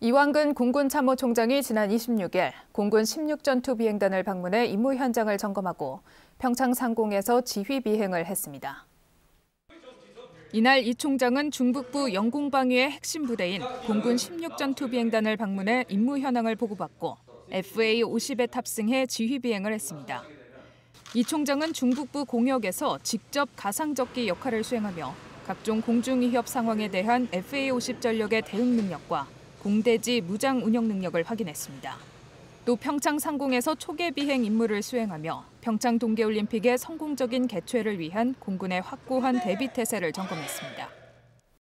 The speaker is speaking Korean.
이완근 공군 참모총장이 지난 26일 공군 16전투 비행단을 방문해 임무 현장을 점검하고 평창 상공에서 지휘 비행을 했습니다. 이날 이 총장은 중북부 영공방위의 핵심 부대인 공군 16전투 비행단을 방문해 임무 현황을 보고받고 FA-50에 탑승해 지휘 비행을 했습니다. 이 총장은 중북부 공역에서 직접 가상적기 역할을 수행하며 각종 공중 위협 상황에 대한 FA-50 전력의 대응 능력과 공대지 무장 운영 능력을 확인했습니다. 또 평창 상공에서 초계 비행 임무를 수행하며 평창 동계올림픽의 성공적인 개최를 위한 공군의 확고한 대비 태세를 점검했습니다.